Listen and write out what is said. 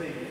things.